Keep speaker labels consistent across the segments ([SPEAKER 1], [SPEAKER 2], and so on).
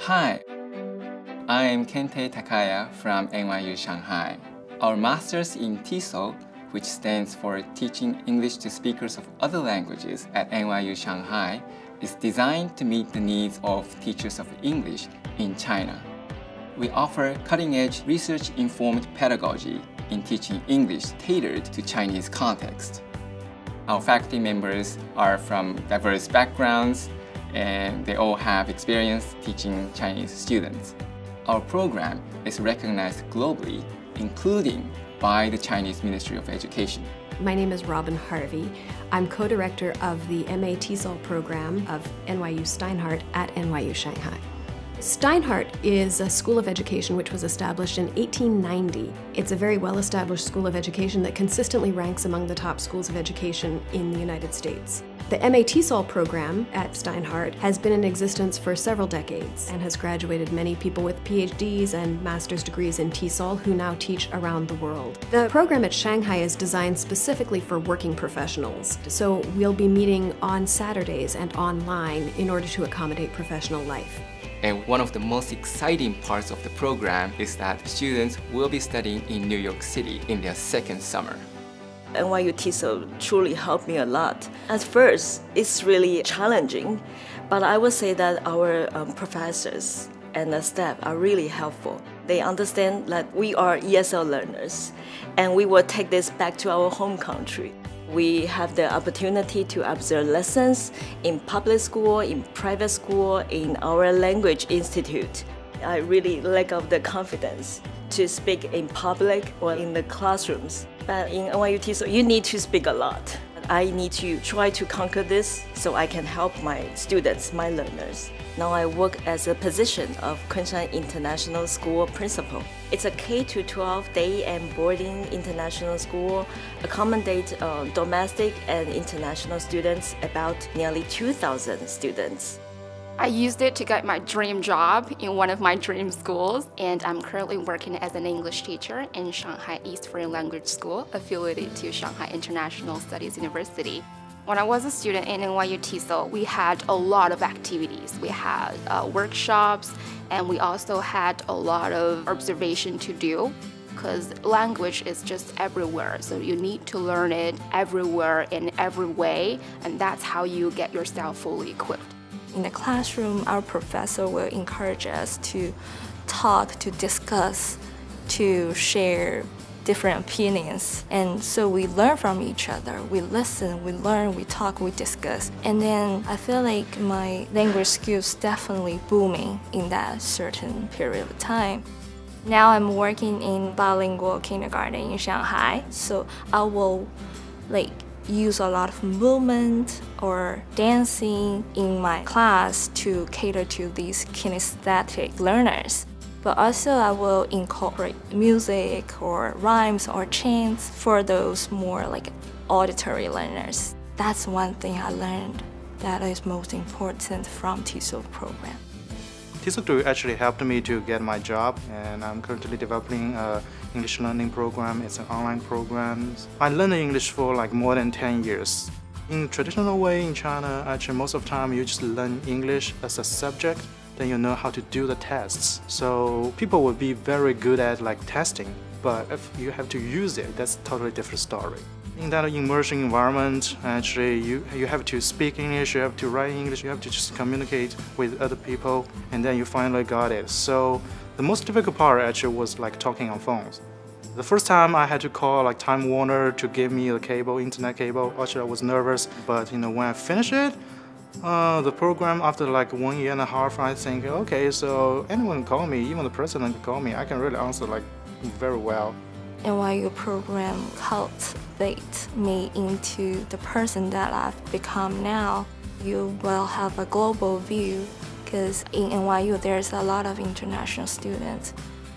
[SPEAKER 1] Hi, I am Kente Takaya from NYU Shanghai. Our Masters in TESOL, which stands for Teaching English to Speakers of Other Languages at NYU Shanghai, is designed to meet the needs of teachers of English in China. We offer cutting-edge research-informed pedagogy in teaching English tailored to Chinese context. Our faculty members are from diverse backgrounds and they all have experience teaching Chinese students. Our program is recognized globally, including by the Chinese Ministry of Education.
[SPEAKER 2] My name is Robin Harvey. I'm co-director of the MA TESOL program of NYU Steinhardt at NYU Shanghai. Steinhardt is a school of education which was established in 1890. It's a very well established school of education that consistently ranks among the top schools of education in the United States. The MA TESOL program at Steinhardt has been in existence for several decades and has graduated many people with PhDs and master's degrees in TESOL who now teach around the world. The program at Shanghai is designed specifically for working professionals, so we'll be meeting on Saturdays and online in order to accommodate professional life.
[SPEAKER 1] And one of the most exciting parts of the program is that students will be studying in New York City in their second summer.
[SPEAKER 3] NYU TESOL truly helped me a lot. At first, it's really challenging, but I would say that our um, professors and the staff are really helpful. They understand that we are ESL learners, and we will take this back to our home country. We have the opportunity to observe lessons in public school, in private school, in our language institute. I really lack of the confidence to speak in public or in the classrooms. But in NYU TESOL, you need to speak a lot. I need to try to conquer this so I can help my students, my learners. Now I work as a position of Kunshan International School principal. It's a K-12 day and boarding international school, accommodate uh, domestic and international students, about nearly 2,000 students.
[SPEAKER 4] I used it to get my dream job in one of my dream schools, and I'm currently working as an English teacher in Shanghai East Foreign Language School, affiliated to Shanghai International Studies University. When I was a student in NYU TESOL, we had a lot of activities. We had uh, workshops, and we also had a lot of observation to do because language is just everywhere. So you need to learn it everywhere in every way, and that's how you get yourself fully equipped.
[SPEAKER 5] In the classroom, our professor will encourage us to talk, to discuss, to share different opinions. And so we learn from each other. We listen, we learn, we talk, we discuss. And then I feel like my language skills definitely booming in that certain period of time. Now I'm working in bilingual kindergarten in Shanghai, so I will like use a lot of movement or dancing in my class to cater to these kinesthetic learners. But also I will incorporate music or rhymes or chants for those more like auditory learners. That's one thing I learned that is most important from TESOL program.
[SPEAKER 6] TESOL actually helped me to get my job and I'm currently developing a English learning program. It's an online program. I learned English for like more than 10 years. In traditional way in China, actually most of the time you just learn English as a subject, then you know how to do the tests. So people will be very good at like testing, but if you have to use it, that's a totally different story. In that immersion environment, actually, you, you have to speak English, you have to write English, you have to just communicate with other people, and then you finally got it. So the most difficult part actually was like talking on phones. The first time I had to call like Time Warner to give me a cable, internet cable, actually I was nervous, but you know, when I finished it, uh, the program after like one year and a half, I think, okay, so anyone can call me, even the president can call me, I can really answer like very well.
[SPEAKER 5] NYU program cultivate me into the person that I've become now. You will have a global view because in NYU there's a lot of international students.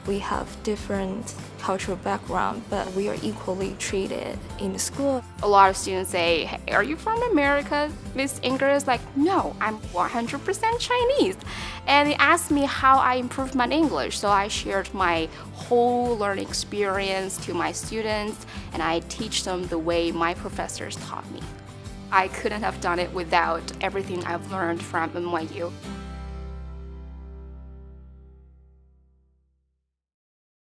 [SPEAKER 5] We have different cultural background, but we are equally treated in the school.
[SPEAKER 4] A lot of students say, hey, are you from America, Miss Ingrid? Like, no, I'm 100% Chinese. And they asked me how I improved my English, so I shared my whole learning experience to my students, and I teach them the way my professors taught me. I couldn't have done it without everything I've learned from NYU.